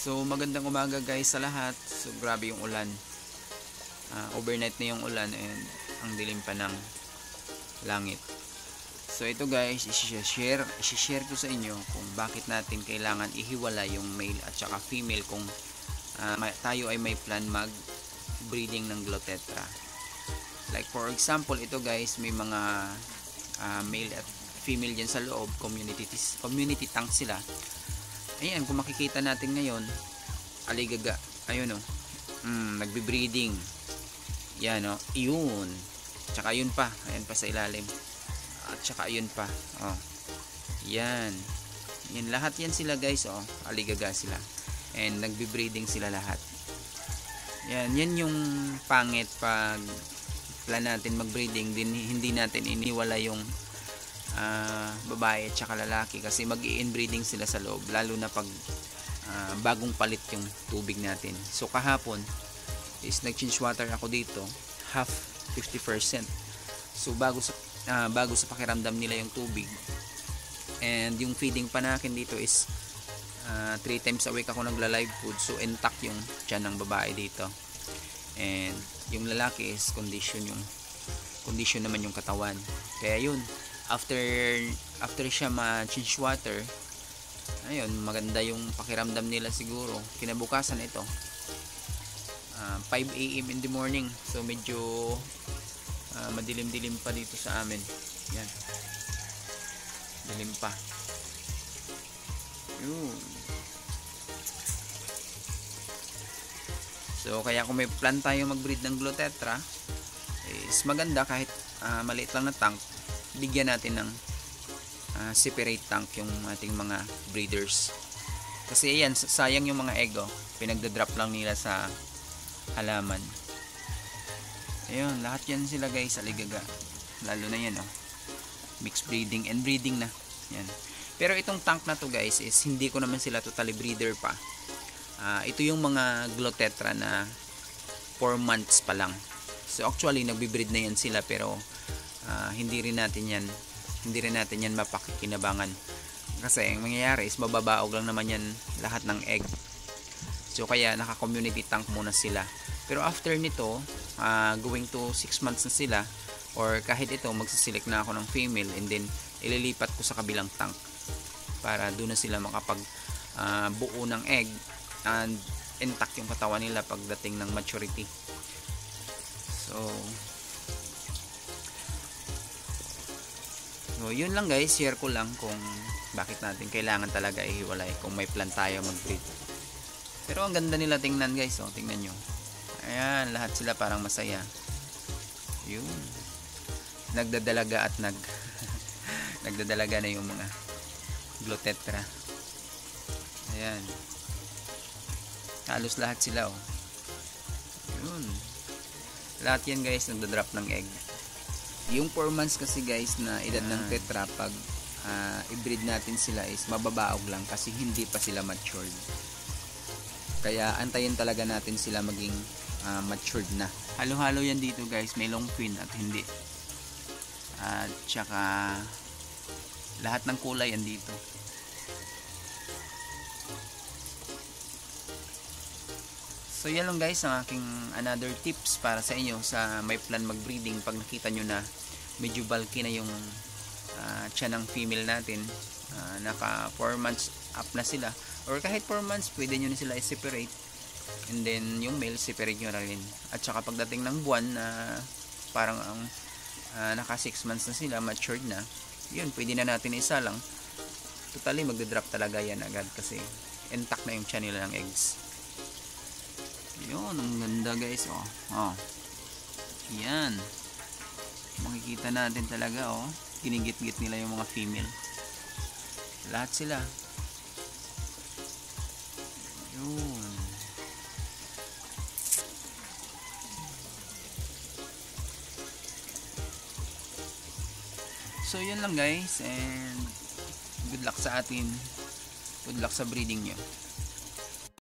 So magandang umaga guys sa lahat. So grabe yung ulan. Ah, overnight na yung ulan and ang dilim pa ng langit. So ito guys, i-share, i-share ko sa inyo kung bakit natin kailangan ihiwala yung male at saka female kung may- tayo ay may plan mag breeding ng Glotetra. Like for example, ito guys, may mga ah, male at female dyan sa loob, community, community tank sila. Ayan, kung makikita natin ngayon, aligaga, ayun o, mm, nagbe-breeding. Yan o, yun. Tsaka yun pa, ayan pa sa ilalim. At tsaka yun pa, oh. Yan. Yan, lahat yan sila guys, oh. Aligaga sila. And nagbe-breeding sila lahat. Yan, yan yung pangit pag plan natin mag-breeding, din hindi natin iniwala yung ah, babae at saka lalaki kasi mag inbreeding sila sa loob lalo na pag ah, bagong palit yung tubig natin. So kahapon is nag change water ako dito half 50% so bago sa ah, bago sa pakiramdam nila yung tubig. And yung feeding pa natin dito is 3 times a week ako nagla live food. So intact yung tiyan ng babae dito. And yung lalaki is condition yung condition naman yung katawan. Kaya yun after after siya ma-change water ayun maganda yung pakiramdam nila siguro. Kinabukasan ito. Ah, 5 a.m. in the morning. So medyo ah, madilim-dilim pa dito sa amin. Yan. Dilim pa. Yun. So kaya kung may plan tayo mag-breed ng Glotetra is maganda kahit ah, maliit lang na tank bigyan natin ng ah, separate tank yung ating mga breeders. Kasi yan sayang yung mga egg oh. pinagda-drop lang nila sa halaman. Ayun lahat yan sila guys aligaga. Lalo na yan oh. mixed breeding and breeding na. Yan. Pero itong tank na to guys is hindi ko naman sila totally breeder pa. Ah, ito yung mga glotetra na 4 months pa lang. So actually nagbe-breed na yan sila pero hindi rin natin yan hindi rin natin yan mapakikinabangan. Kasi ang mangyayari is mababaog lang naman yan lahat ng egg. So kaya naka community tank muna sila. Pero after nito ah, going to 6 months na sila or kahit ito magsisilik na ako ng female and then ililipat ko sa kabilang tank para doon na sila makapag ah, buo ng egg and intact yung katawan nila pagdating ng maturity. So So, yun lang guys, share ko lang kung bakit natin kailangan talaga ihiwalay kung may plan tayo mag-breed. Pero ang ganda nila tingnan guys, oh, tingnan nyo. Ayan, lahat sila parang masaya. Yun. Nagdadalaga at nag nagdadalaga na yung mga glotetra. Ayan. Halos lahat sila oh. Yun. Lahat yan guys nagda-drop ng egg yung 4 months kasi guys na edad ng tetra pag ah, i-breed natin sila is mababaog lang kasi hindi pa sila matured. Kaya antayin talaga natin sila maging ah, matured na. Halo-halo yan dito guys. May long fin at hindi. At saka lahat ng kulay yan dito So yan lang guys ang aking another tips para sa inyo sa may plan mag-breeding pag nakita nyo na medyo bulky na yung uh, tiyan ng female natin. Ah, naka 4 months up na sila. Or kahit 4 months pwede nyo na sila i-separate. And then yung male separate nyo na rin. At saka pagdating ng buwan na parang ang ah, naka 6 months na sila matured na yun pwede na natin isa lang. Totally magde-drop talaga yan agad kasi intact na yung nila ng eggs yun, ang ganda guys, oh. Oh. Yan. Makikita natin talaga, oh. Ginigit-git nila yung mga female. Lahat sila. Yun. So, yun lang guys. And good luck sa atin. Good luck sa breeding nyo.